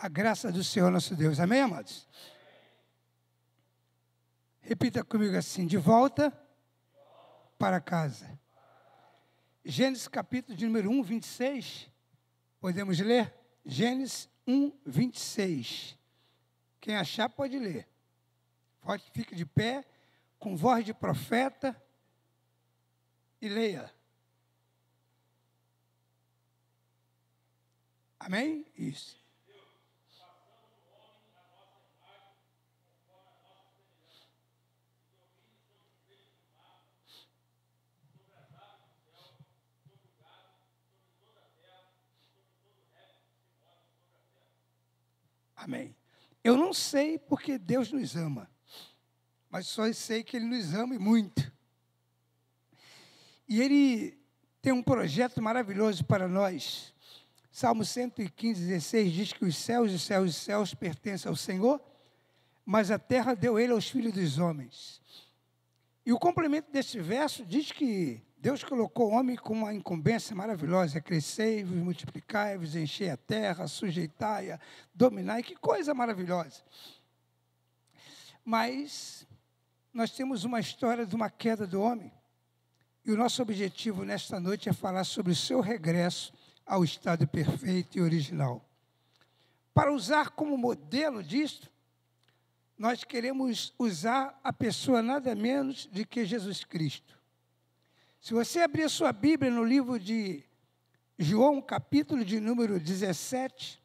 A graça do Senhor nosso Deus. Amém, amados? Repita comigo assim: de volta para casa. Gênesis capítulo de número 1, 26. Podemos ler? Gênesis 1, 26. Quem achar pode ler. Fique de pé, com voz de profeta, e leia. Amém? Isso. Amém. Eu não sei porque Deus nos ama, mas só sei que Ele nos ama e muito. E Ele tem um projeto maravilhoso para nós. Salmo 115, 16 diz que os céus e céus e céus pertencem ao Senhor, mas a terra deu Ele aos filhos dos homens. E o complemento deste verso diz que Deus colocou o homem com uma incumbência maravilhosa: é crescei-vos, multiplicai-vos, enchei a terra, sujeitai-a, dominai. Que coisa maravilhosa. Mas nós temos uma história de uma queda do homem. E o nosso objetivo nesta noite é falar sobre o seu regresso ao estado perfeito e original. Para usar como modelo disto, nós queremos usar a pessoa nada menos de que Jesus Cristo. Se você abrir a sua Bíblia no livro de João, capítulo de número 17,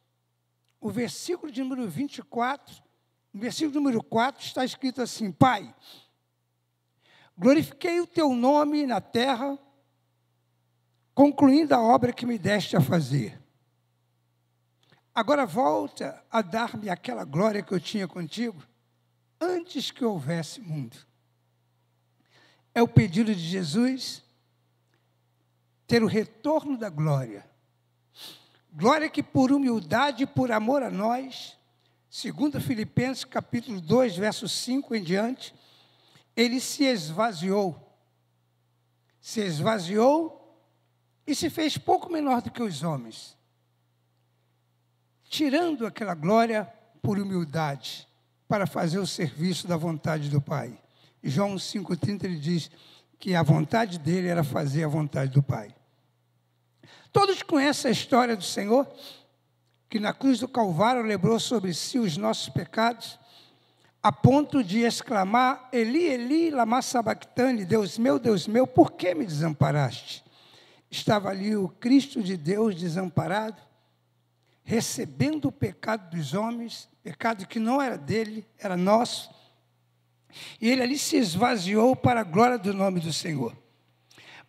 o versículo de número 24, no versículo número 4 está escrito assim: Pai, glorifiquei o teu nome na terra, concluindo a obra que me deste a fazer. Agora volta a dar-me aquela glória que eu tinha contigo antes que houvesse mundo. É o pedido de Jesus ter o retorno da glória. Glória que por humildade e por amor a nós, segundo Filipenses capítulo 2, verso 5 em diante, ele se esvaziou. Se esvaziou e se fez pouco menor do que os homens. Tirando aquela glória por humildade, para fazer o serviço da vontade do Pai. João 5,30 ele diz que a vontade dele era fazer a vontade do Pai. Todos conhecem a história do Senhor, que na cruz do Calvário lembrou sobre si os nossos pecados, a ponto de exclamar: Eli, Eli, lama sabachthani, Deus meu, Deus meu, por que me desamparaste? Estava ali o Cristo de Deus desamparado, recebendo o pecado dos homens, pecado que não era dele, era nosso. E ele ali se esvaziou para a glória do nome do Senhor.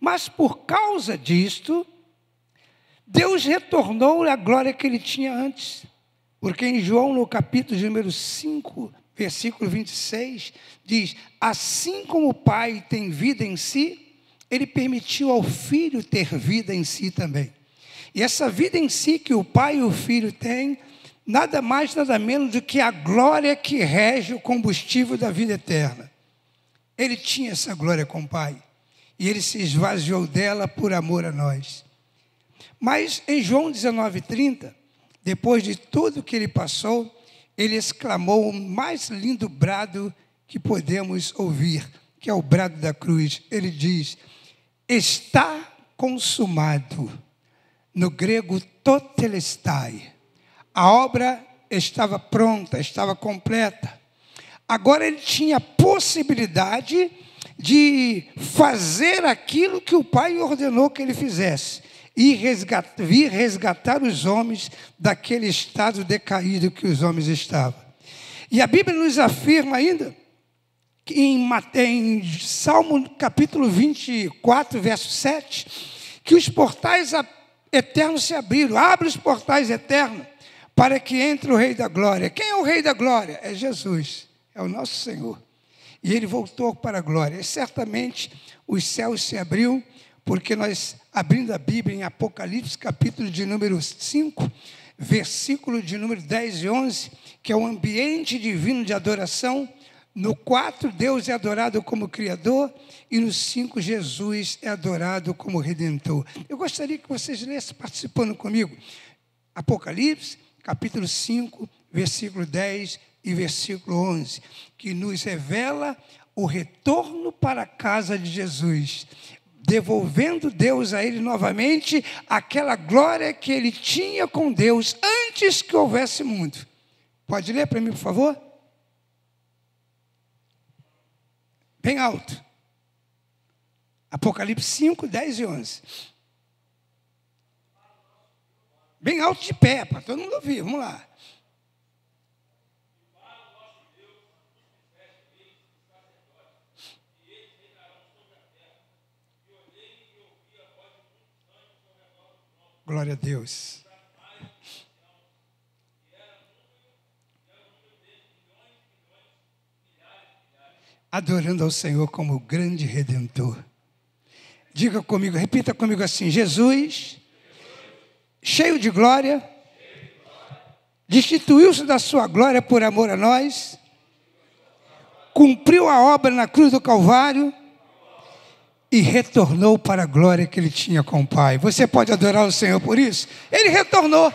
Mas por causa disto, Deus retornou a glória que ele tinha antes. Porque em João, no capítulo de número 5, versículo 26, diz: Assim como o Pai tem vida em si, ele permitiu ao Filho ter vida em si também. E essa vida em si que o Pai e o Filho têm, nada mais, nada menos do que a glória que rege o combustível da vida eterna. Ele tinha essa glória com o Pai. E ele se esvaziou dela por amor a nós. Mas em João 19,30, depois de tudo que ele passou, ele exclamou o mais lindo brado que podemos ouvir, que é o brado da cruz. Ele diz: Está consumado. No grego, totelestai. A obra estava pronta, estava completa. Agora ele tinha a possibilidade de fazer aquilo que o Pai ordenou que ele fizesse e resgatar, vir resgatar os homens daquele estado decaído que os homens estavam. E a Bíblia nos afirma ainda, que em, em Salmo capítulo 24, verso 7, que os portais eternos se abriram. Abre os portais eternos para que entre o Rei da Glória. Quem é o Rei da Glória? É Jesus, é o nosso Senhor. E ele voltou para a glória. E certamente os céus se abriram porque nós, abrindo a Bíblia em Apocalipse, capítulo de número 5, versículo de número 10 e 11, que é o ambiente divino de adoração, no 4, Deus é adorado como Criador, e no 5, Jesus é adorado como Redentor. Eu gostaria que vocês lessem participando comigo. Apocalipse, capítulo 5, versículo 10 e versículo 11, que nos revela o retorno para a casa de Jesus, devolvendo Deus a ele novamente aquela glória que ele tinha com Deus antes que houvesse mundo. Pode ler para mim, por favor? Bem alto. Apocalipse 5, 10 e 11. Bem alto de pé, para todo mundo ouvir. Vamos lá. Glória a Deus. Adorando ao Senhor como grande redentor. Diga comigo, repita comigo assim: Jesus, cheio de glória, destituiu-se da sua glória por amor a nós, cumpriu a obra na cruz do Calvário e retornou para a glória que ele tinha com o Pai. Você pode adorar o Senhor por isso? Ele retornou.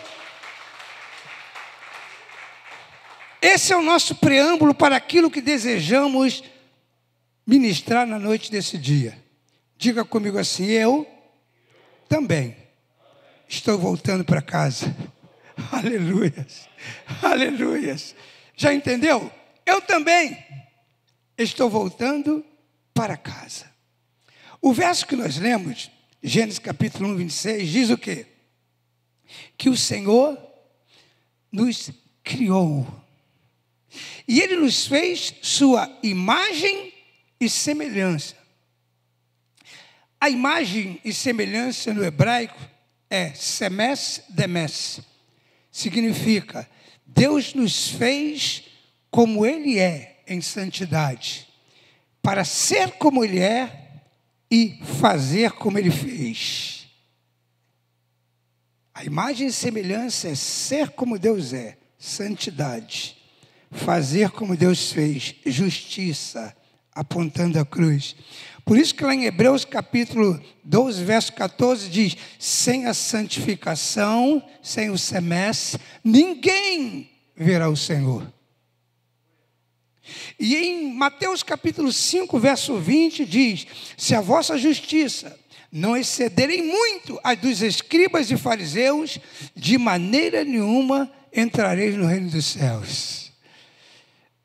Esse é o nosso preâmbulo para aquilo que desejamos ministrar na noite desse dia. Diga comigo assim: eu também estou voltando para casa. Aleluias, aleluias. Já entendeu? Eu também estou voltando para casa. O verso que nós lemos, Gênesis capítulo 1, 26, diz o quê? Que o Senhor nos criou. E Ele nos fez sua imagem e semelhança. A imagem e semelhança no hebraico é semes demes. Significa, Deus nos fez como Ele é em santidade, para ser como Ele é e fazer como Ele fez. A imagem e semelhança é ser como Deus é, santidade. Fazer como Deus fez, justiça, apontando a cruz. Por isso que lá em Hebreus capítulo 12, verso 14 diz: sem a santificação, sem o semestre, ninguém verá o Senhor. E em Mateus capítulo 5, verso 20 diz: se a vossa justiça não excederem muito a dos escribas e fariseus, de maneira nenhuma entrareis no reino dos céus.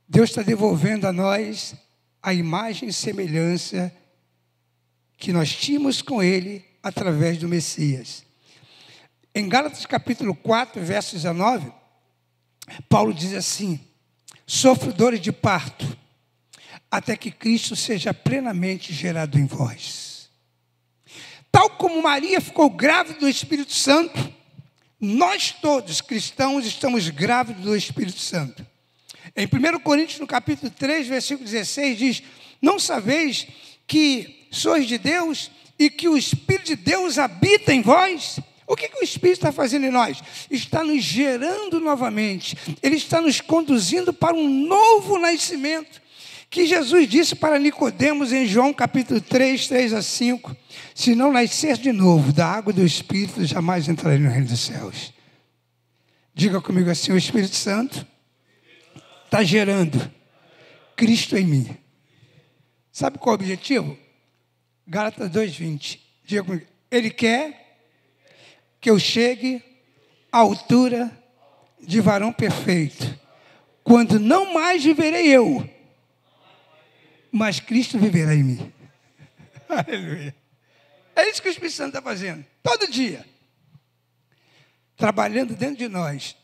Deus está devolvendo a nós a imagem e semelhança que nós tínhamos com ele através do Messias. Em Gálatas capítulo 4, verso 19, Paulo diz assim: Sofro dores de parto, até que Cristo seja plenamente gerado em vós. Tal como Maria ficou grávida do Espírito Santo, nós todos cristãos estamos grávidos do Espírito Santo. Em 1 Coríntios, no capítulo 3, versículo 16, diz: Não sabeis que sois de Deus e que o Espírito de Deus habita em vós? O que, que o Espírito está fazendo em nós? Está nos gerando novamente, ele está nos conduzindo para um novo nascimento. Que Jesus disse para Nicodemos em João capítulo 3, 3 a 5: Se não nascer de novo da água do Espírito, jamais entrarei no reino dos céus. Diga comigo assim: o Espírito Santo está gerando Cristo em mim. Sabe qual é o objetivo? Gálatas 2,20. Diga comigo. Ele quer que eu chegue à altura de varão perfeito, quando não mais viverei eu, mas Cristo viverá em mim. Aleluia. É isso que o Espírito Santo está fazendo, todo dia. Trabalhando dentro de nós,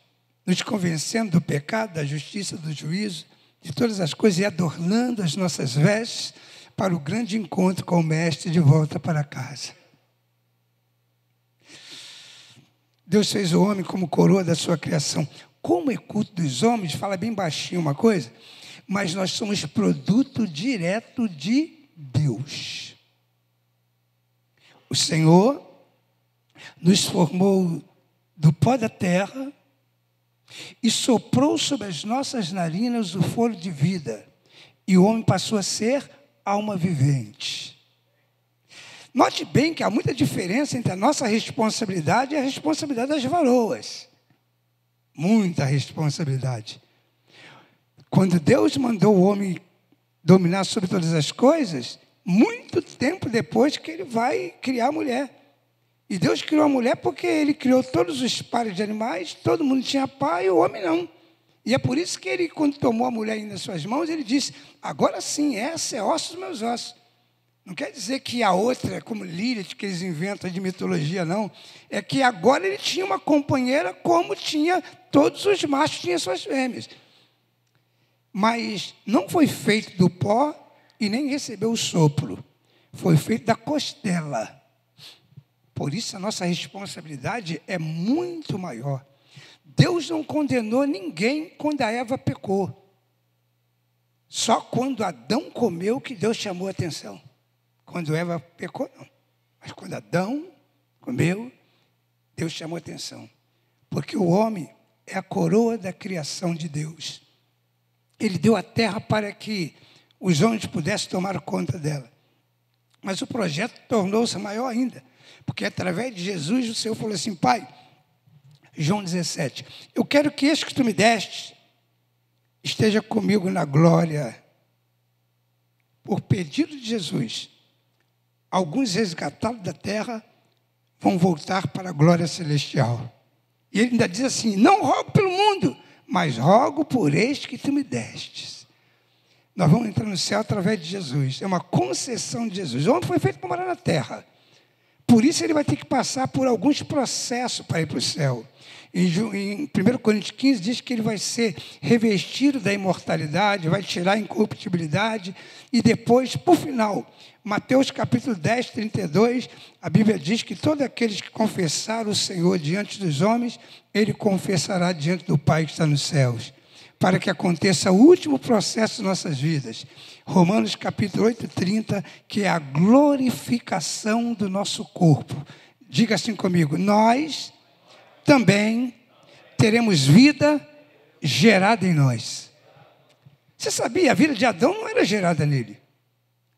nos convencendo do pecado, da justiça, do juízo, de todas as coisas e adornando as nossas vestes para o grande encontro com o Mestre de volta para casa. Deus fez o homem como coroa da sua criação. Como é culto dos homens, fala bem baixinho uma coisa, mas nós somos produto direto de Deus. O Senhor nos formou do pó da terra e soprou sobre as nossas narinas o fôlego de vida, e o homem passou a ser alma vivente. Note bem que há muita diferença entre a nossa responsabilidade e a responsabilidade das varoas. muita responsabilidade. Quando Deus mandou o homem dominar sobre todas as coisas, muito tempo depois que ele vai criar a mulher. E Deus criou a mulher porque ele criou todos os pares de animais, todo mundo tinha pai o homem não. E é por isso que ele, quando tomou a mulher nas suas mãos, ele disse: Agora sim, essa é osso dos meus ossos. Não quer dizer que a outra como Lilith, que eles inventam de mitologia, não. É que agora ele tinha uma companheira como tinha todos os machos tinham suas fêmeas. Mas não foi feito do pó e nem recebeu o sopro. Foi feito da costela. Por isso a nossa responsabilidade é muito maior. Deus não condenou ninguém quando a Eva pecou. Só quando Adão comeu que Deus chamou a atenção. Quando Eva pecou, não. Mas quando Adão comeu, Deus chamou a atenção. Porque o homem é a coroa da criação de Deus. Ele deu a terra para que os homens pudessem tomar conta dela. Mas o projeto tornou-se maior ainda. Porque através de Jesus o Senhor falou assim: Pai, João 17, eu quero que este que tu me deste esteja comigo na glória. Por pedido de Jesus, alguns resgatados da terra vão voltar para a glória celestial. E ele ainda diz assim: Não rogo pelo mundo, mas rogo por este que tu me destes. Nós vamos entrar no céu através de Jesus. É uma concessão de Jesus. O homem foi feito para morar na terra. Por isso ele vai ter que passar por alguns processos para ir para o céu. Em 1 Coríntios 15 diz que ele vai ser revestido da imortalidade, vai tirar a incorruptibilidade, e depois, por final, Mateus capítulo 10, 32, a Bíblia diz que todos aqueles que confessaram o Senhor diante dos homens, ele confessará diante do Pai que está nos céus, para que aconteça o último processo de nossas vidas. Romanos capítulo 8, 30, que é a glorificação do nosso corpo. Diga assim comigo: nós também teremos vida gerada em nós. Você sabia? A vida de Adão não era gerada nele.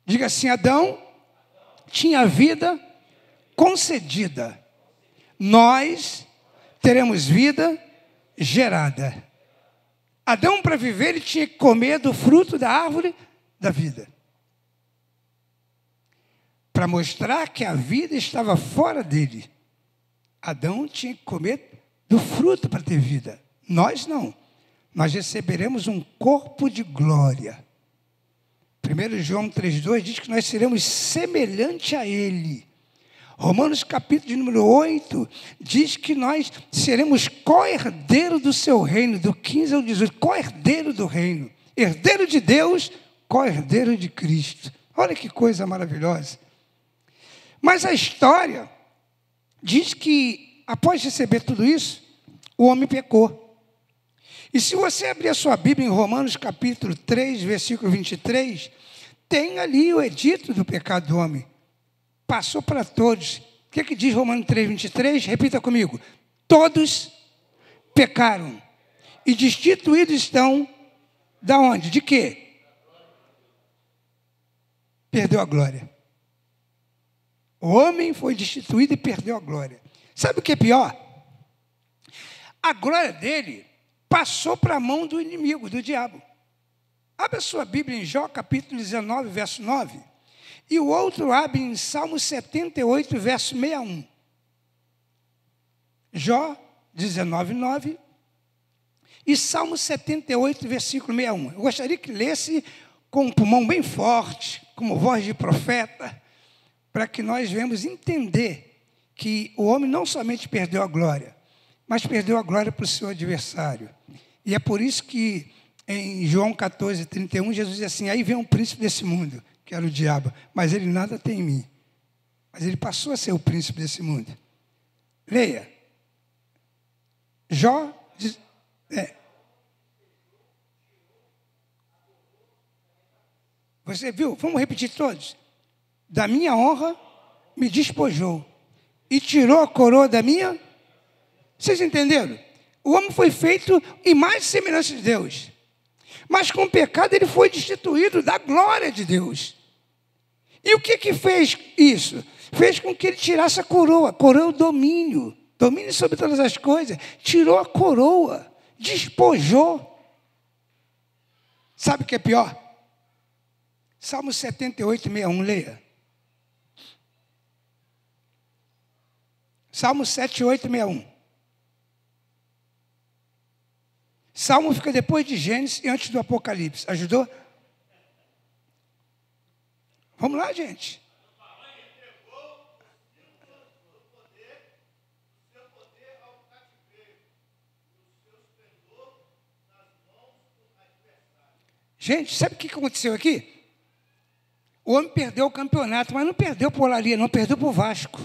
Diga assim: Adão tinha vida concedida. Nós teremos vida gerada. Adão, para viver, ele tinha que comer do fruto da árvore da vida. Para mostrar que a vida estava fora dele. Adão tinha que comer do fruto para ter vida. Nós não. Nós receberemos um corpo de glória. 1 João 3,2 diz que nós seremos semelhante a Ele. Romanos capítulo de número 8 diz que nós seremos co-herdeiro do seu reino, do 15 ao 18, co-herdeiro do reino, herdeiro de Deus, co-herdeiro de Cristo. Olha que coisa maravilhosa. Mas a história diz que, após receber tudo isso, o homem pecou. E se você abrir a sua Bíblia em Romanos capítulo 3, versículo 23, tem ali o edito do pecado do homem. Passou para todos. O que, é que diz Romanos 3, 23? Repita comigo. Todos pecaram e destituídos estão da onde? De quê? Perdeu a glória. O homem foi destituído e perdeu a glória. Sabe o que é pior? A glória dele passou para a mão do inimigo, do diabo. Abre a sua Bíblia em Jó, capítulo 19, verso 9. E o outro abre em Salmo 78, verso 61. Jó 19, 9. E Salmo 78, versículo 61. Eu gostaria que lesse com um pulmão bem forte, como voz de profeta, para que nós venhamos entender que o homem não somente perdeu a glória, mas perdeu a glória para o seu adversário. E é por isso que em João 14, 31, Jesus diz assim: Aí vem um príncipe desse mundo, que era o diabo, mas ele nada tem em mim. Mas ele passou a ser o príncipe desse mundo. Leia. Jó diz, é, Você viu? Vamos repetir todos da minha honra me despojou e tirou a coroa da minha. Vocês entenderam? O homem foi feito em mais semelhança de Deus. Mas com o pecado ele foi destituído da glória de Deus. E o que que fez isso? Fez com que ele tirasse a coroa. Coroa é o domínio. Domínio sobre todas as coisas. Tirou a coroa. despojou. Sabe o que é pior? Salmo 78, 61, leia. Salmo 78, 61. Salmo fica depois de Gênesis e antes do Apocalipse. Ajudou? Vamos lá, gente. Gente, sabe o que aconteceu aqui? O homem perdeu o campeonato, mas não perdeu por Olaria, não perdeu por Vasco.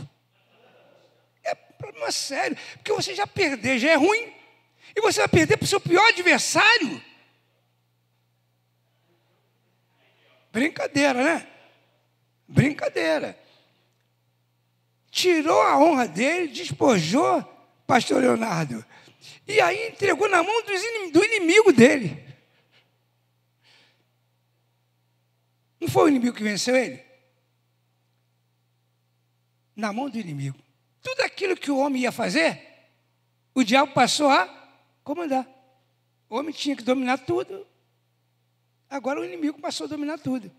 É problema sério, porque você já perder já é ruim, e você vai perder para o seu pior adversário. Brincadeira, né? Brincadeira. Tirou a honra dele, despojou, pastor Leonardo. E aí entregou na mão do inimigo dele. Não foi o inimigo que venceu ele? Na mão do inimigo. Tudo aquilo que o homem ia fazer, o diabo passou a comandar. O homem tinha que dominar tudo. Agora o inimigo passou a dominar tudo.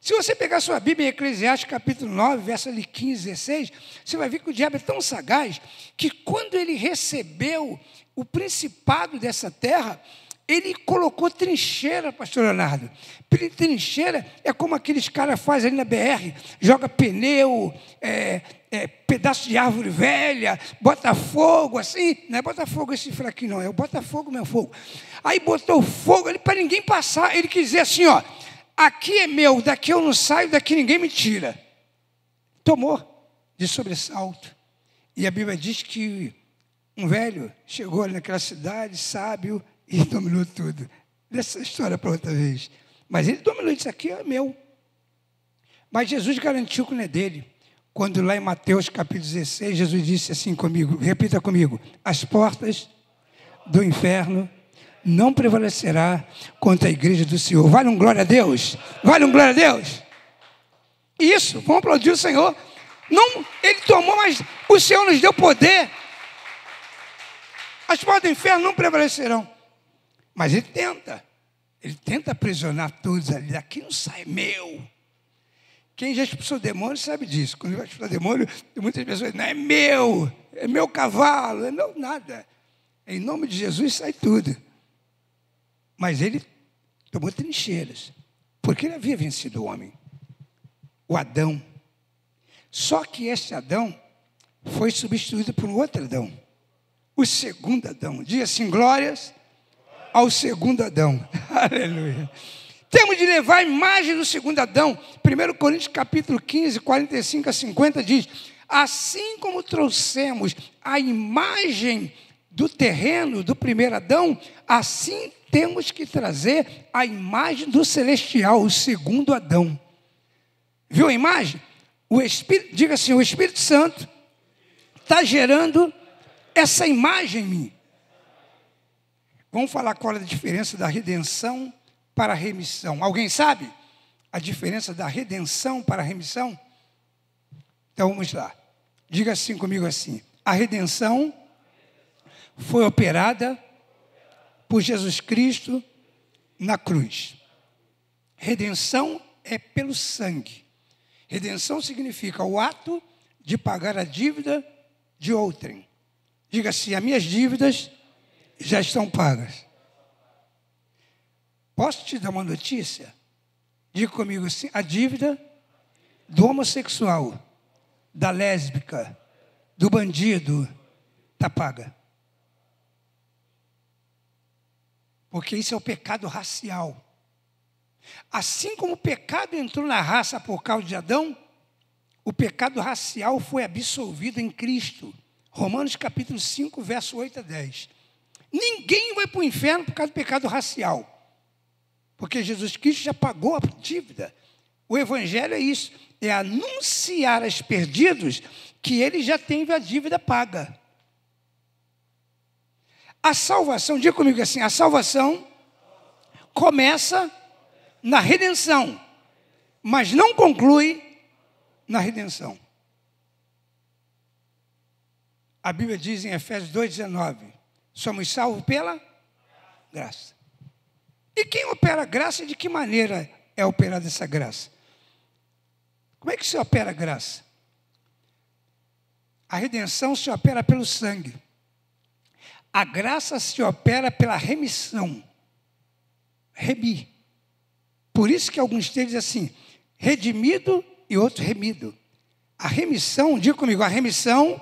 Se você pegar sua Bíblia em Eclesiastes capítulo 9, verso ali 15, 16, você vai ver que o diabo é tão sagaz que quando ele recebeu o principado dessa terra, ele colocou trincheira, pastor Leonardo. Trincheira é como aqueles caras fazem ali na BR, joga pneu, é, é, pedaço de árvore velha, bota fogo, assim, não é Botafogo esse fraquinho, não, é o Botafogo meu fogo. Aí botou fogo ali para ninguém passar. Ele quis dizer assim, ó, aqui é meu, daqui eu não saio, daqui ninguém me tira. Tomou de sobressalto. E a Bíblia diz que um velho chegou ali naquela cidade, sábio, e dominou tudo. Dessa história para outra vez. Mas ele dominou, isso aqui é meu. Mas Jesus garantiu que não é dele. Quando lá em Mateus capítulo 16, Jesus disse assim comigo, repita comigo, as portas do inferno não prevalecerá contra a igreja do Senhor. Vale um glória a Deus? Vale um glória a Deus? Isso, vamos aplaudir o Senhor. Não, ele tomou, mas o Senhor nos deu poder. As portas do inferno não prevalecerão. Mas ele tenta. Ele tenta aprisionar todos ali. Daqui não sai meu. Quem já expulsou demônio sabe disso. Quando vai expulsar demônio, muitas pessoas não é meu, é meu cavalo, é meu nada. Em nome de Jesus sai tudo. Mas ele tomou trincheiras, porque ele havia vencido o homem, o Adão. Só que esse Adão foi substituído por um outro Adão, o segundo Adão. Diga assim: glórias ao segundo Adão. Aleluia. Temos de levar a imagem do segundo Adão. 1 Coríntios capítulo 15, 45 a 50 diz: Assim como trouxemos a imagem do terreno do primeiro Adão, assim temos que trazer a imagem do celestial, o segundo Adão. Viu a imagem? O Espírito, diga assim, o Espírito Santo está gerando essa imagem em mim. Vamos falar qual é a diferença da redenção para a remissão. Alguém sabe a diferença da redenção para a remissão? Então vamos lá. Diga assim comigo assim: a redenção foi operada por Jesus Cristo na cruz. Redenção é pelo sangue. Redenção significa o ato de pagar a dívida de outrem. Diga assim: as minhas dívidas já estão pagas. Posso te dar uma notícia? Diga comigo assim: a dívida do homossexual, da lésbica, do bandido, está paga. Porque isso é o pecado racial. Assim como o pecado entrou na raça por causa de Adão, o pecado racial foi absolvido em Cristo. Romanos capítulo 5, verso 8 a 10. Ninguém vai para o inferno por causa do pecado racial. Porque Jesus Cristo já pagou a dívida. O Evangelho é isso: é anunciar aos perdidos que ele já tem a dívida paga. A salvação, diga comigo assim: a salvação começa na redenção, mas não conclui na redenção. A Bíblia diz em Efésios 2,19: somos salvos pela Graça. E quem opera a graça de que maneira é operada essa graça? Como é que se opera a graça? A redenção se opera pelo sangue. A graça se opera pela remissão. Remi. Por isso que alguns textos assim, redimido e outro remido. A remissão, diga comigo, a remissão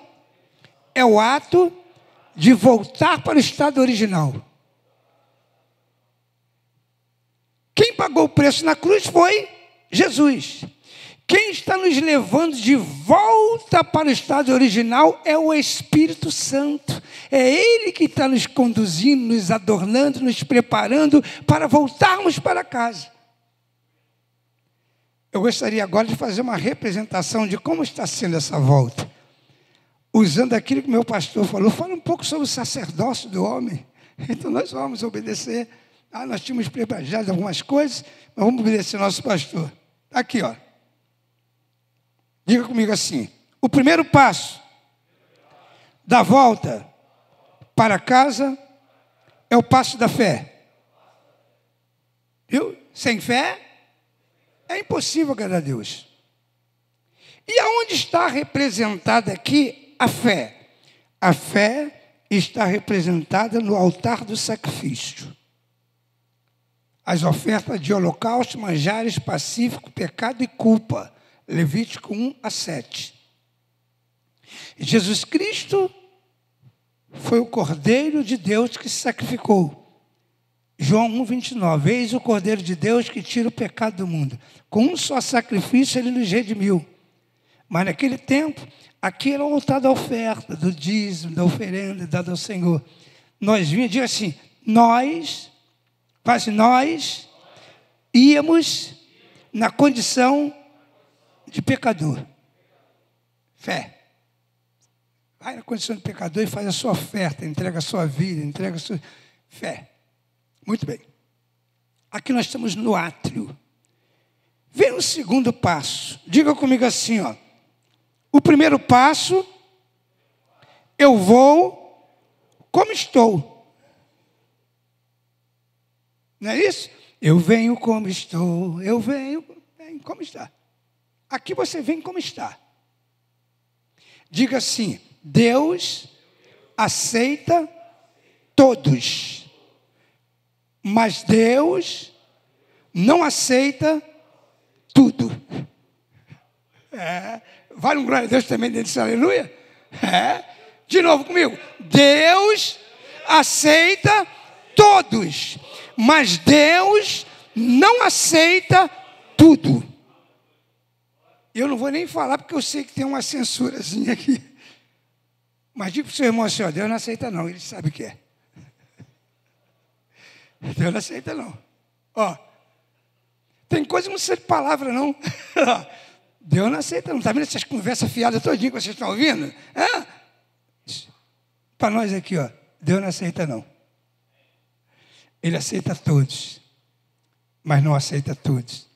é o ato de voltar para o estado original. Quem pagou o preço na cruz foi Jesus. Quem está nos levando de volta para o estado original é o Espírito Santo. É Ele que está nos conduzindo, nos adornando, nos preparando para voltarmos para casa. Eu gostaria agora de fazer uma representação de como está sendo essa volta. Usando aquilo que meu pastor falou, fala um pouco sobre o sacerdócio do homem. Então nós vamos obedecer. Ah, nós tínhamos preparado algumas coisas, mas vamos obedecer nosso pastor. Aqui, ó. Diga comigo assim: o primeiro passo da volta para casa é o passo da fé. Viu? Sem fé é impossível agradar a Deus. E aonde está representada aqui a fé? A fé está representada no altar do sacrifício. As ofertas de holocausto, manjares, pacífico, pecado e culpa Levítico 1 a 7. Jesus Cristo foi o Cordeiro de Deus que se sacrificou. João 1, 29. Eis o Cordeiro de Deus que tira o pecado do mundo. Com um só sacrifício ele nos redimiu. Mas naquele tempo, aquilo era o altar da oferta, do dízimo, da oferenda dada ao Senhor. Nós vínhamos, diga assim, nós, quase nós, íamos na condição de pecador. Fé. Vai na condição de pecador e faz a sua oferta, entrega a sua vida, entrega a sua fé. Muito bem. Aqui nós estamos no átrio. Vem o segundo passo. Diga comigo assim, ó. O primeiro passo, eu vou como estou. Não é isso? Eu venho como estou, eu venho, como está. Aqui você vem como está. Diga assim: Deus aceita todos, mas Deus não aceita tudo. É. Vale um glória a Deus também dentro aleluia? É. De novo comigo. Deus aceita todos, mas Deus não aceita tudo. Eu não vou nem falar porque eu sei que tem uma censurazinha aqui. Mas diga para o seu irmão assim, ó, Deus não aceita não, ele sabe o que é. Deus não aceita não. Ó, tem coisa que não precisa de palavra não. Deus não aceita não. Está vendo essas conversas fiadas todinha que vocês estão ouvindo? Para nós aqui, ó, Deus não aceita não. Ele aceita todos, mas não aceita todos.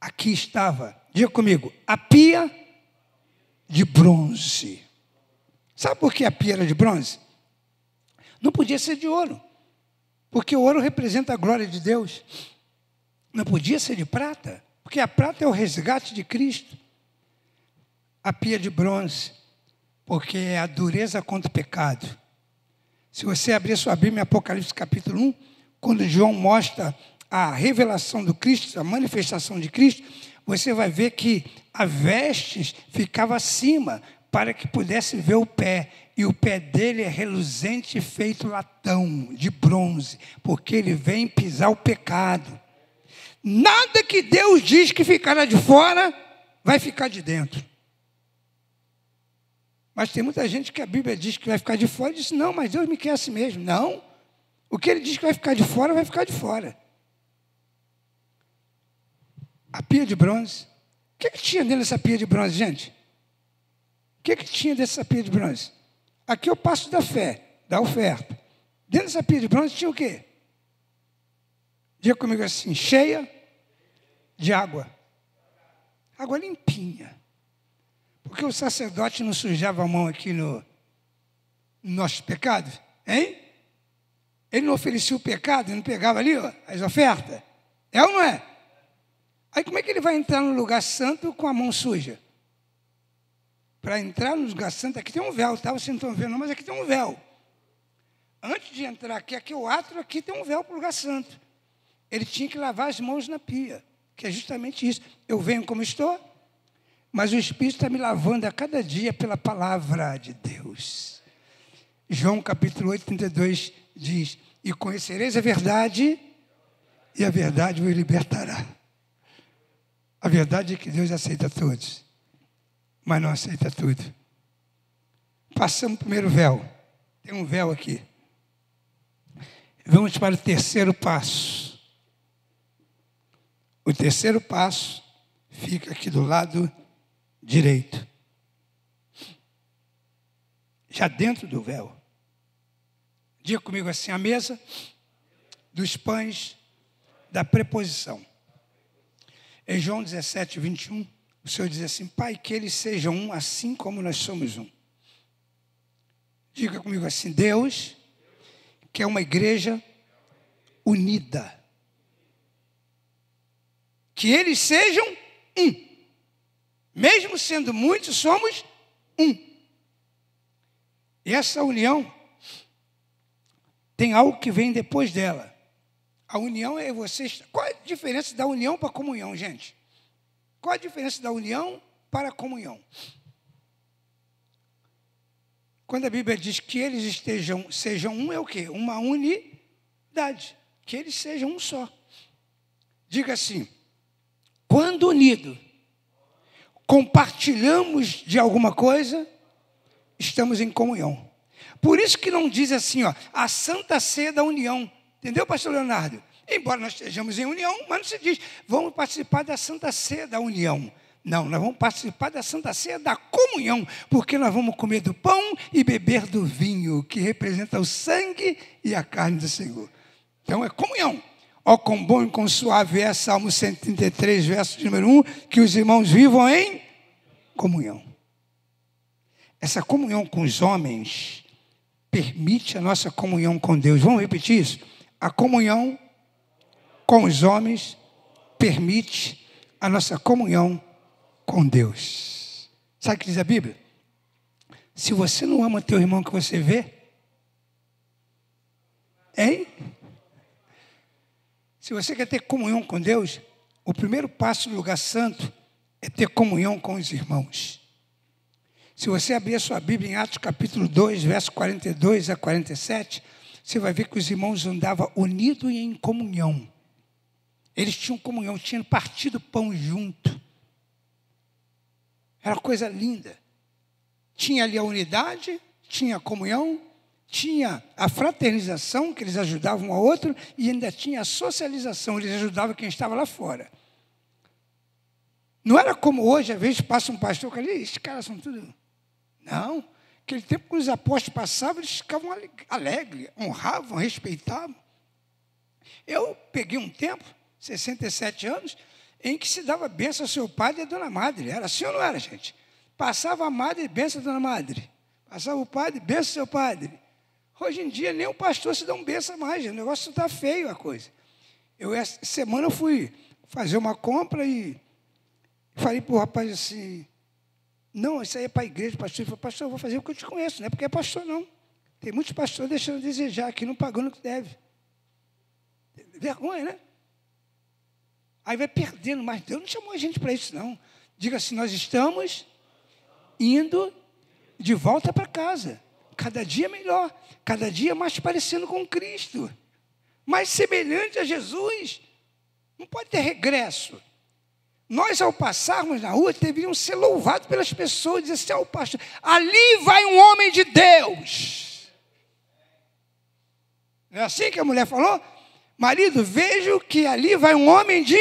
Aqui estava Diga comigo, a pia de bronze. Sabe por que a pia era de bronze? Não podia ser de ouro, porque o ouro representa a glória de Deus. Não podia ser de prata, porque a prata é o resgate de Cristo. A pia de bronze, porque é a dureza contra o pecado. Se você abrir sua Bíblia em Apocalipse capítulo 1, quando João mostra a revelação do Cristo, a manifestação de Cristo, você vai ver que a vestes ficava acima para que pudesse ver o pé. E o pé dele é reluzente feito latão, de bronze, porque ele vem pisar o pecado. Nada que Deus diz que ficará de fora, vai ficar de dentro. Mas tem muita gente que a Bíblia diz que vai ficar de fora e diz: não, mas Deus me quer assim mesmo. Não. O que ele diz que vai ficar de fora, vai ficar de fora. A pia de bronze. O que, que tinha dentro dessa pia de bronze, gente? O que, que tinha dessa pia de bronze? Aqui é o passo da fé, da oferta. Dentro dessa pia de bronze tinha o quê? Diga comigo assim, cheia de água. Água limpinha. Porque o sacerdote não sujava a mão aqui no, no nosso pecado, hein? Ele não oferecia o pecado, ele não pegava ali ó, as ofertas? É ou não é? Aí como é que ele vai entrar no lugar santo com a mão suja? Para entrar no lugar santo, aqui tem um véu, tá? Vocês não estão vendo, mas aqui tem um véu. Antes de entrar aqui, aqui o átrio, aqui tem um véu para o lugar santo. Ele tinha que lavar as mãos na pia, que é justamente isso. Eu venho como estou, mas o Espírito está me lavando a cada dia pela palavra de Deus. João capítulo 8, 32 diz: E conhecereis a verdade, e a verdade vos libertará. A verdade é que Deus aceita todos, mas não aceita tudo. Passamos o primeiro véu. Tem um véu aqui. Vamos para o terceiro passo. O terceiro passo fica aqui do lado direito. Já dentro do véu. Diga comigo assim: a mesa dos pães da preposição. Em João 17, 21, o Senhor diz assim: Pai, que eles sejam um, assim como nós somos um. Diga comigo assim: Deus, que é uma igreja unida. Que eles sejam um. Mesmo sendo muitos, somos um. E essa união tem algo que vem depois dela. A união é você. Qual é a diferença da união para a comunhão, gente? Qual é a diferença da união para a comunhão? Quando a Bíblia diz que eles estejam, sejam um, é o quê? Uma unidade. Que eles sejam um só. Diga assim: quando unido, compartilhamos de alguma coisa, estamos em comunhão. Por isso que não diz assim, ó, a santa ceia da união. Entendeu, pastor Leonardo? Embora nós estejamos em união, mas não se diz, vamos participar da Santa Ceia da união. Não, nós vamos participar da Santa Ceia da comunhão, porque nós vamos comer do pão e beber do vinho, que representa o sangue e a carne do Senhor. Então é comunhão. Ó, com bom e com suave é Salmo 133, verso número 1, que os irmãos vivam em comunhão. Essa comunhão com os homens permite a nossa comunhão com Deus. Vamos repetir isso? A comunhão com os homens permite a nossa comunhão com Deus. Sabe o que diz a Bíblia? Se você não ama teu irmão que você vê, hein? Se você quer ter comunhão com Deus, o primeiro passo no lugar santo é ter comunhão com os irmãos. Se você abrir a sua Bíblia em Atos capítulo 2, verso 42 a 47, você vai ver que os irmãos andavam unidos e em comunhão. Eles tinham comunhão, tinham partido pão junto. Era coisa linda. Tinha ali a unidade, tinha a comunhão, tinha a fraternização, que eles ajudavam um ao outro, e ainda tinha a socialização, eles ajudavam quem estava lá fora. Não era como hoje, às vezes passa um pastor que ali, esses caras são tudo. Não. Aquele tempo que os apóstolos passavam, eles ficavam alegres, honravam, respeitavam. Eu peguei um tempo, 67 anos, em que se dava benção ao seu padre e à dona madre. Era assim ou não era, gente? Passava a madre benção à dona madre. Passava o padre, benção ao seu padre. Hoje em dia, nem o pastor se dá um benção mais. O negócio está feio a coisa. Eu, essa semana, eu fui fazer uma compra e falei para o rapaz assim: não, isso aí é para a igreja, pastor. Ele falou, pastor, eu vou fazer o que eu te conheço, não é porque é pastor, não. Tem muitos pastores deixando a desejar aqui, não pagando o que deve. Vergonha, né? Aí vai perdendo, mas Deus não chamou a gente para isso, não. Diga assim: nós estamos indo de volta para casa. Cada dia melhor, cada dia mais parecendo com Cristo, mais semelhante a Jesus. Não pode ter regresso. Nós, ao passarmos na rua, deveríamos ser louvados pelas pessoas, dizer assim, oh, pastor, ali vai um homem de Deus. Não é assim que a mulher falou? Marido, vejo que ali vai um homem de.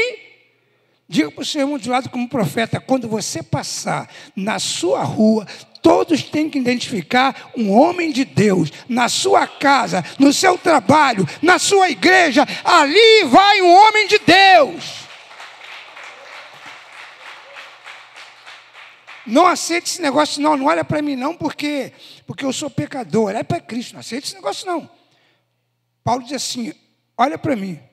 Diga para o seu irmão de lado como profeta, quando você passar na sua rua, todos têm que identificar um homem de Deus na sua casa, no seu trabalho, na sua igreja. Ali vai um homem de Deus. Não aceite esse negócio, não. Não olha para mim, não, porque, porque eu sou pecador. É para Cristo. Não aceite esse negócio, não. Paulo diz assim: olha para mim.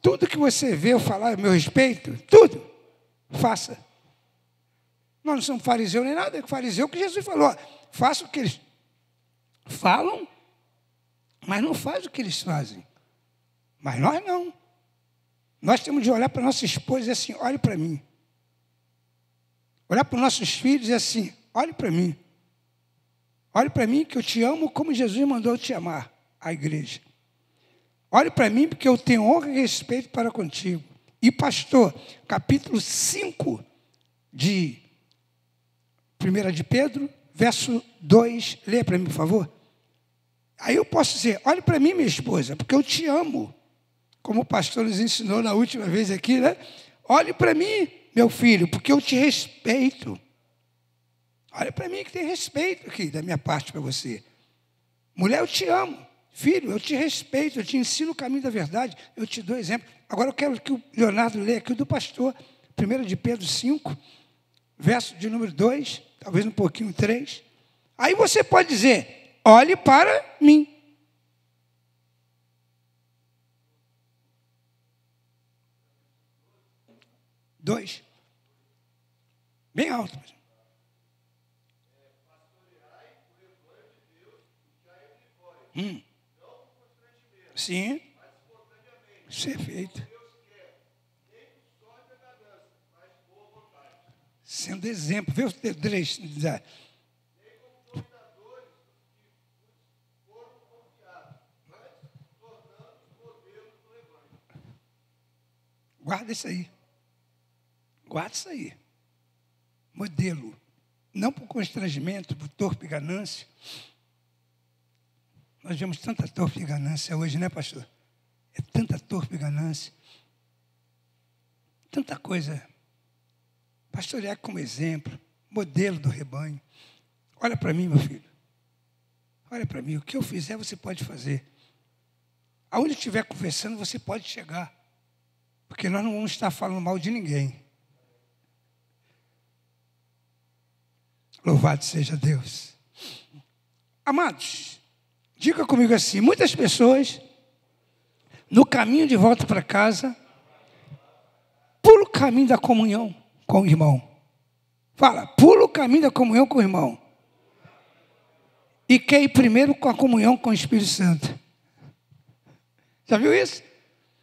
Tudo que você vê eu falar a meu respeito, tudo, faça. Nós não somos fariseu nem nada, é fariseu que Jesus falou. Faça o que eles falam, mas não faz o que eles fazem. Mas nós não. Nós temos de olhar para nossa esposa e dizer assim: olhe para mim. Olhar para os nossos filhos e dizer assim: olhe para mim. Olhe para mim que eu te amo como Jesus mandou te amar, a igreja. Olhe para mim porque eu tenho honra e respeito para contigo. E pastor, capítulo 5 de 1 de Pedro, verso 2, leia para mim, por favor. Aí eu posso dizer: olhe para mim, minha esposa, porque eu te amo. Como o pastor nos ensinou na última vez aqui, né? Olhe para mim, meu filho, porque eu te respeito. Olha para mim que tem respeito aqui da minha parte para você. Mulher, eu te amo. Filho, eu te respeito, eu te ensino o caminho da verdade, eu te dou exemplo. Agora eu quero que o Leonardo leia aqui o do pastor, 1 de Pedro 5, verso de número 2, talvez um pouquinho 3. Aí você pode dizer: olhe para mim. Dois. Bem alto. Hum. Sim. É feito. Sendo exemplo. Vê o três. Guarda isso aí. Guarda isso aí. Modelo. Não por constrangimento, por torpe ganância. Nós vemos tanta torpe ganância hoje, né, pastor? É tanta torpe ganância. Tanta coisa. Pastorear como exemplo, modelo do rebanho. Olha para mim, meu filho. Olha para mim, o que eu fizer você pode fazer. Aonde estiver conversando, você pode chegar. Porque nós não vamos estar falando mal de ninguém. Louvado seja Deus. Amados, diga comigo assim: muitas pessoas, no caminho de volta para casa, pula o caminho da comunhão com o irmão. Fala, pula o caminho da comunhão com o irmão. E quer ir primeiro com a comunhão com o Espírito Santo. Já viu isso?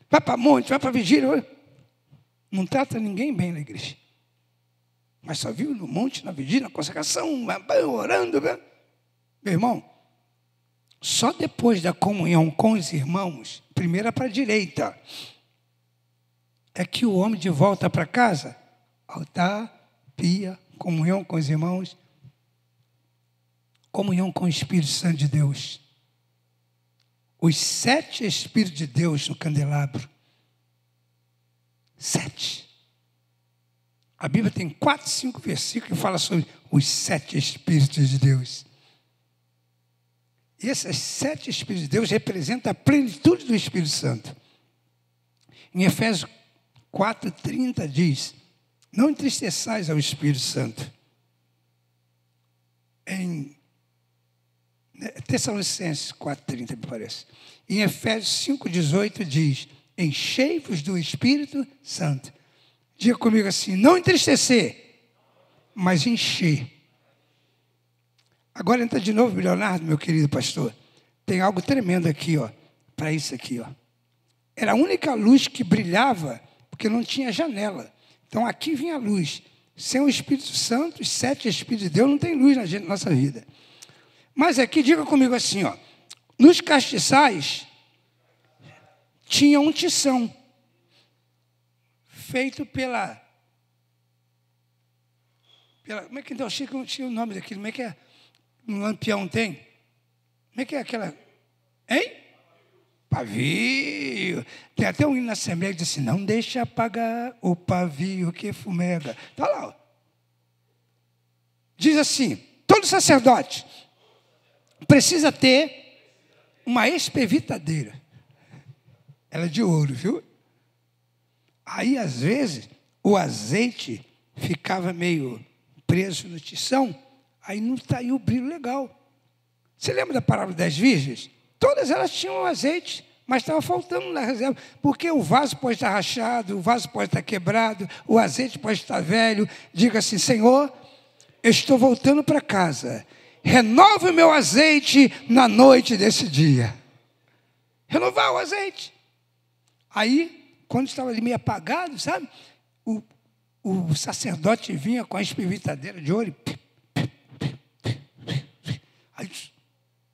Vai para monte, vai para vigília. Não trata ninguém bem na igreja. Mas só viu no monte, na vigília, na consagração, orando. Meu irmão, só depois da comunhão com os irmãos, primeira para a direita, é que o homem de volta para casa, altar, pia, comunhão com os irmãos, comunhão com o Espírito Santo de Deus. Os sete Espíritos de Deus no candelabro. Sete. A Bíblia tem quatro, cinco versículos que falam sobre os sete Espíritos de Deus. E esses sete Espíritos de Deus representam a plenitude do Espírito Santo. Em Efésios 4,30 diz: Não entristeçais ao Espírito Santo. Em né, Tessalonicenses 4,30, me parece. Em Efésios 5,18 diz: Enchei-vos do Espírito Santo. Diga comigo assim: não entristecer, mas encher. Agora entra de novo, Leonardo, meu querido pastor. Tem algo tremendo aqui, ó, para isso aqui, ó. Era a única luz que brilhava, porque não tinha janela. Então aqui vinha a luz. Sem o Espírito Santo, os sete Espíritos de Deus, não tem luz na nossa vida. Mas aqui, diga comigo assim, ó. Nos castiçais tinha um tição feito pela. pela como é que então? Chico tinha o nome daquilo, como é que é? Um lampião tem? Como é que é aquela? Hein? Pavio. Tem até um hino na Assembleia que diz assim: não deixa apagar o pavio que fumega. Está lá. Ó. Diz assim: todo sacerdote precisa ter uma espevitadeira. Ela é de ouro, viu? Aí, às vezes, o azeite ficava meio preso no tição. Aí não saiu o brilho legal. Você lembra da parábola das virgens? Todas elas tinham azeite, mas estava faltando na reserva, porque o vaso pode estar rachado, o vaso pode estar quebrado, o azeite pode estar velho. Diga assim: Senhor, eu estou voltando para casa, renova o meu azeite na noite desse dia. Renovar o azeite. Aí, quando estava ali meio apagado, sabe? O, o sacerdote vinha com a espivitadeira de ouro e. Aí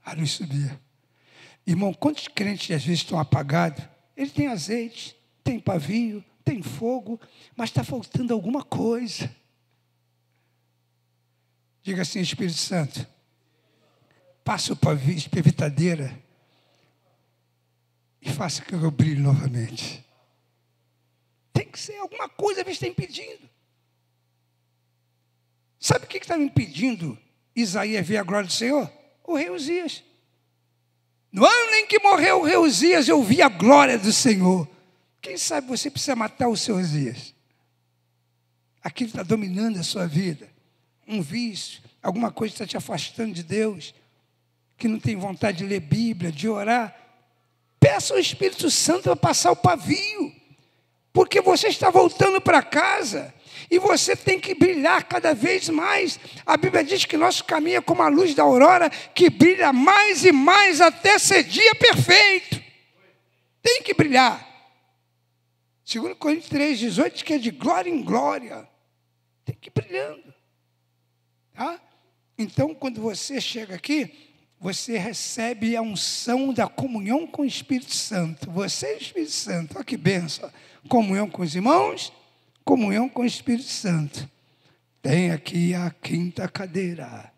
a luz subia. Irmão, quantos crentes às vezes estão apagados? Ele tem azeite, tem pavio, tem fogo, mas está faltando alguma coisa. Diga assim, Espírito Santo, passa o pavio, espivitadeira e faça que eu brilhe novamente. Tem que ser alguma coisa que está impedindo. Sabe o que estava impedindo Isaías ver a glória do Senhor? O rei Uzias. No ano em que morreu o rei Uzias, eu vi a glória do Senhor. Quem sabe você precisa matar o seu Uzias? Aquilo está dominando a sua vida. Um vício, alguma coisa está te afastando de Deus, que não tem vontade de ler Bíblia, de orar. Peça ao Espírito Santo para passar o pavio, porque você está voltando para casa e você tem que brilhar cada vez mais. A Bíblia diz que nosso caminho é como a luz da aurora, que brilha mais e mais até ser dia perfeito. Tem que brilhar. Segundo Coríntios 3, 18, que é de glória em glória. Tem que ir brilhando. Tá? Então, quando você chega aqui, você recebe a unção da comunhão com o Espírito Santo. Você e o Espírito Santo. Olha que benção. Comunhão com os irmãos comunhão com o Espírito Santo. Tem aqui a quinta cadeira.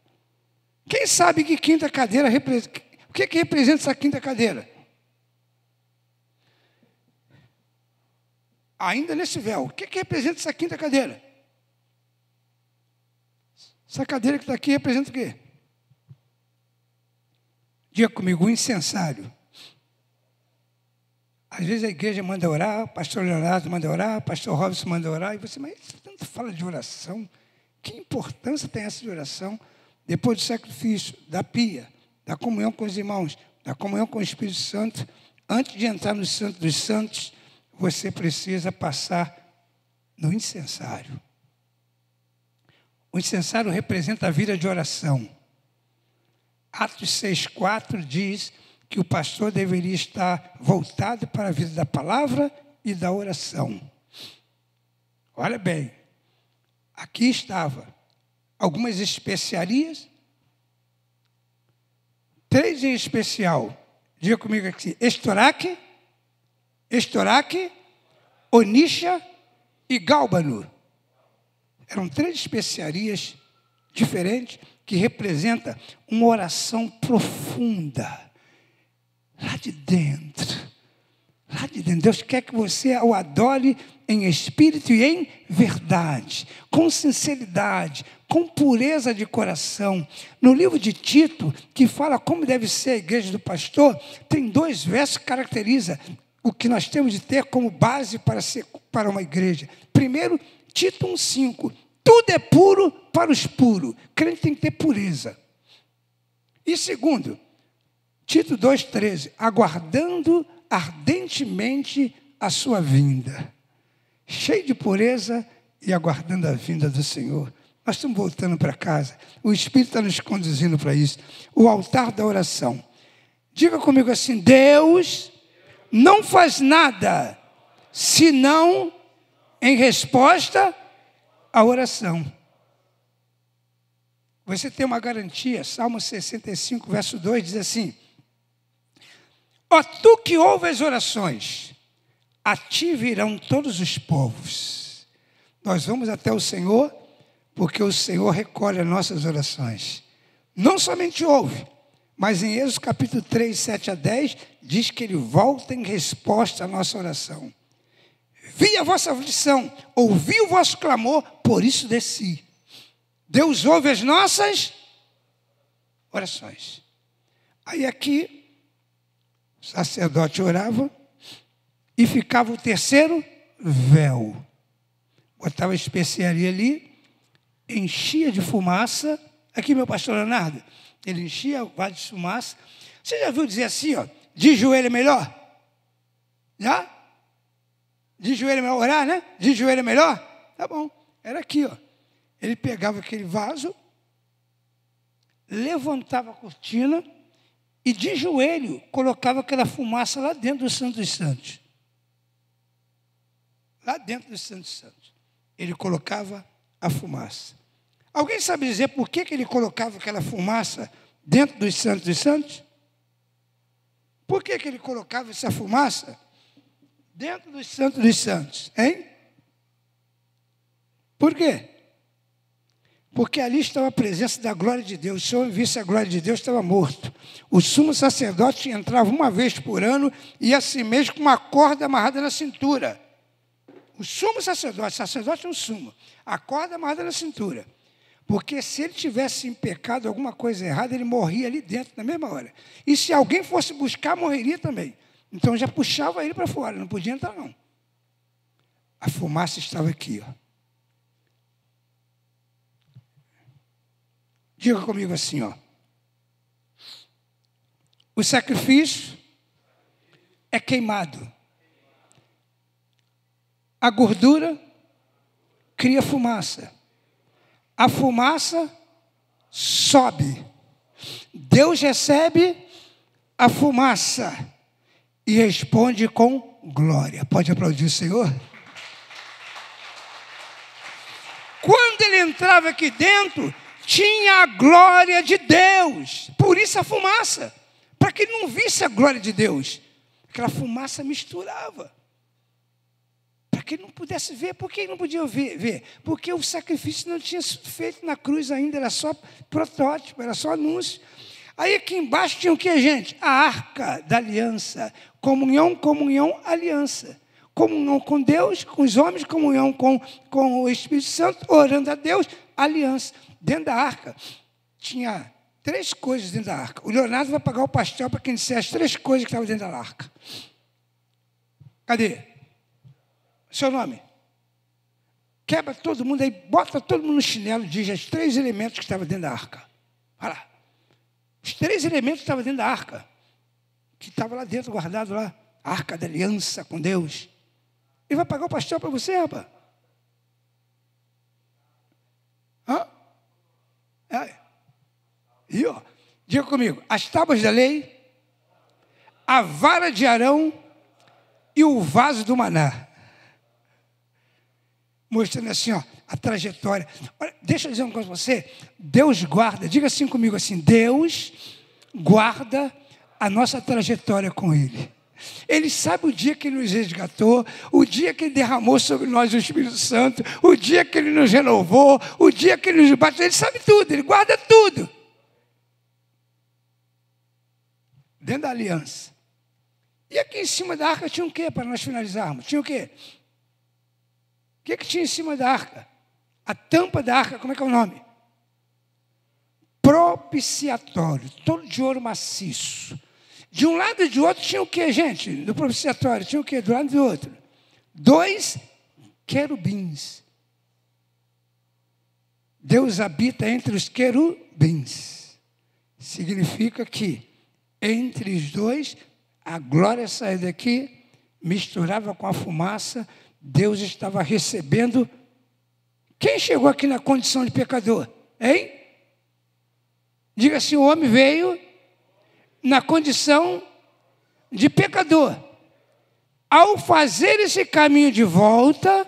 Quem sabe que quinta cadeira representa. O que, que representa essa quinta cadeira? Ainda nesse véu, o que, que representa essa quinta cadeira? Essa cadeira que está aqui representa o quê? Diga comigo, o incensário. Às vezes a igreja manda orar, pastor Leonardo manda orar, pastor Robson manda orar, e você, mas tanto fala de oração, que importância tem essa de oração? Depois do sacrifício, da pia, da comunhão com os irmãos, da comunhão com o Espírito Santo, antes de entrar no Santo dos Santos, você precisa passar no incensário. O incensário representa a vida de oração. Atos 6,4 diz que o pastor deveria estar voltado para a vida da palavra e da oração. Olha bem, aqui estava algumas especiarias, três em especial. Diga comigo aqui: estoraque, estoraque, onisha e gálbano. Eram três especiarias diferentes que representam uma oração profunda lá de dentro. Lá de dentro. Deus quer que você o adore em espírito e em verdade, com sinceridade, com pureza de coração. No livro de Tito, que fala como deve ser a igreja do pastor, tem dois versos que caracterizam o que nós temos de ter como base para, ser, para uma igreja. Primeiro, Tito 1,5. Tudo é puro para os puros. Crente tem que ter pureza. E segundo, Tito 2,13, aguardando ardentemente a sua vinda, cheio de pureza e aguardando a vinda do Senhor. Nós estamos voltando para casa, o Espírito está nos conduzindo para isso. O altar da oração. Diga comigo assim: Deus não faz nada senão em resposta à oração. Você tem uma garantia, Salmo 65, verso 2 diz assim: Ó tu que ouves orações, a ti virão todos os povos. Nós vamos até o Senhor, porque o Senhor recolhe as nossas orações. Não somente ouve, mas em Êxodo capítulo 3, 7 a 10, diz que ele volta em resposta à nossa oração. Vi a vossa aflição, ouvi o vosso clamor, por isso desci. Deus ouve as nossas orações. Aí aqui o sacerdote orava e ficava o terceiro véu. Botava especiaria ali, enchia de fumaça. Aqui, meu pastor Leonardo, ele enchia o vaso de fumaça. Você já viu dizer assim, ó, de joelho é melhor? Já? De joelho é melhor orar, né? De joelho é melhor? Tá bom. Era aqui, ó. Ele pegava aquele vaso, levantava a cortina e de joelho colocava aquela fumaça lá dentro do Santo dos Santos. Lá dentro do Santo dos Santos. Ele colocava a fumaça. Alguém sabe dizer por que, que ele colocava aquela fumaça dentro dos Santos dos Santos? Por que, que ele colocava essa fumaça dentro dos Santos dos Santos? Hein? Por quê? Porque ali estava a presença da glória de Deus. Se eu visse a glória de Deus, estava morto. O sumo sacerdote entrava uma vez por ano e assim mesmo com uma corda amarrada na cintura. O sumo sacerdote, sacerdote é um sumo, a corda amarrada na cintura. Porque se ele tivesse em pecado, alguma coisa errada, ele morria ali dentro na mesma hora. E se alguém fosse buscar, morreria também. Então já puxava ele para fora, não podia entrar não. A fumaça estava aqui, ó. Diga comigo assim, ó. O sacrifício é queimado. A gordura cria fumaça. A fumaça sobe. Deus recebe a fumaça e responde com glória. Pode aplaudir o Senhor? Quando ele entrava aqui dentro, tinha a glória de Deus. Por isso a fumaça. Para que não visse a glória de Deus. Aquela fumaça misturava. Para que não pudesse ver. Por que não podia ver? ver? Porque o sacrifício não tinha sido feito na cruz ainda. Era só protótipo, era só anúncio. Aí aqui embaixo tinha o que, gente? A arca da aliança. Comunhão, comunhão, aliança comunhão com Deus, com os homens, comunhão com, com o Espírito Santo, orando a Deus, aliança. Dentro da arca tinha três coisas dentro da arca. O Leonardo vai pagar o pastel para quem disser as três coisas que estavam dentro da arca. Cadê? Seu nome? Quebra todo mundo aí, bota todo mundo no chinelo, diz os três elementos que estavam dentro da arca. Olha lá. Os três elementos que estavam dentro da arca. Que estava lá dentro, guardado lá. A arca da aliança com Deus. Ele vai pagar o pastel para você, rapaz. Hã? E ó, diga comigo: as tábuas da lei, a vara de Arão e o vaso do maná. Mostrando assim, ó, a trajetória. Olha, deixa eu dizer uma coisa para você. Deus guarda, diga assim comigo assim: Deus guarda a nossa trajetória com Ele. Ele sabe o dia que Ele nos resgatou, o dia que Ele derramou sobre nós o Espírito Santo, o dia que Ele nos renovou, o dia que Ele nos bateu. Ele sabe tudo, Ele guarda tudo. Dentro da aliança. E aqui em cima da arca tinha o quê para nós finalizarmos? Tinha o quê? O que, que tinha em cima da arca? A tampa da arca, como é que é o nome? Propiciatório, todo de ouro maciço. De um lado e de outro tinha o que, gente? Do propiciatório, tinha o que? Do lado e do outro. Dois querubins. Deus habita entre os querubins. Significa que entre os dois, a glória saía daqui, misturava com a fumaça, Deus estava recebendo. Quem chegou aqui na condição de pecador? Hein? Diga assim: o homem veio na condição de pecador. Ao fazer esse caminho de volta,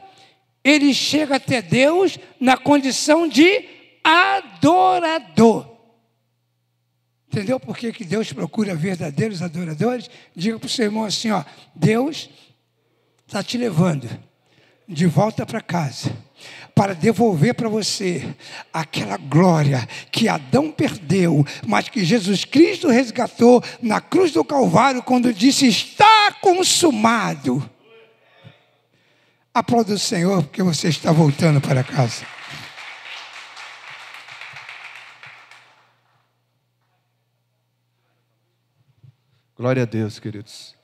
ele chega até Deus na condição de adorador. Entendeu por que, Deus procura verdadeiros adoradores? Diga para o seu irmão assim: ó, Deus está te levando de volta para casa para devolver para você aquela glória que Adão perdeu, mas que Jesus Cristo resgatou na cruz do Calvário quando disse: Está consumado. Aplauda o Senhor porque você está voltando para casa. Glória a Deus, queridos.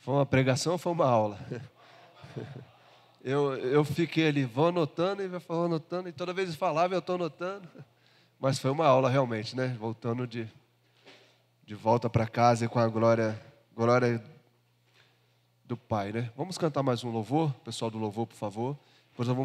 Foi uma pregação ou foi uma aula? eu, eu fiquei ali, vou anotando e vou anotando, e toda vez que falava eu estou anotando. Mas foi uma aula realmente, né? Voltando de, de volta para casa e com a glória, glória do Pai, né? Vamos cantar mais um louvor, pessoal do louvor, por favor. Depois nós vamos